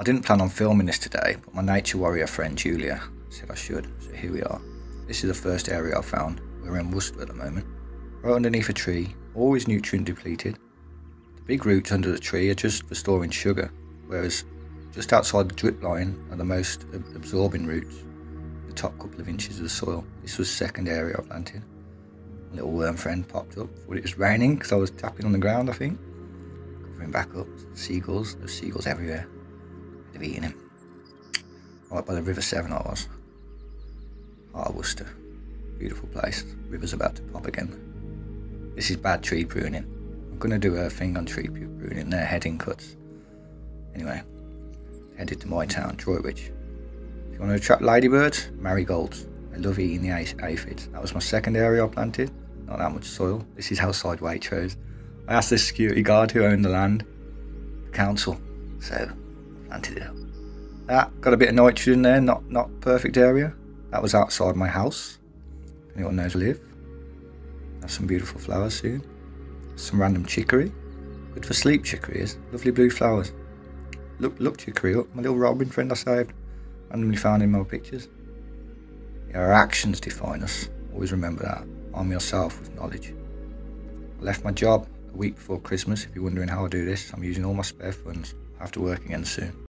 I didn't plan on filming this today, but my nature warrior friend Julia said I should, so here we are. This is the first area I found. We're in Worcester at the moment. Right underneath a tree, always nutrient depleted. The big roots under the tree are just for storing sugar, whereas just outside the drip line are the most absorbing roots, the top couple of inches of the soil. This was second area I planted. A little worm friend popped up. Thought it was raining because I was tapping on the ground, I think. Covering back up. Seagulls. There's seagulls everywhere. They've eaten him. Right by the River Severn I was. Of Worcester. Beautiful place. River's about to pop again. This is bad tree pruning. I'm going to do a thing on tree pruning. They're heading cuts. Anyway, headed to my town, Droitwich. If you want to attract ladybirds, marigolds. I love eating the aphids. That was my second area I planted. Not that much soil. This is outside Waitrose. I asked the security guard who owned the land, the council, so up. That got a bit of nitrogen there, not not perfect area. That was outside my house. Anyone knows live. Have some beautiful flowers soon. Some random chicory. Good for sleep chicory is. Lovely blue flowers. Look look chicory up. My little robin friend I saved. Randomly found in my pictures. Our actions define us. Always remember that. Arm yourself with knowledge. I left my job a week before Christmas. If you're wondering how I do this, I'm using all my spare funds. To work again soon.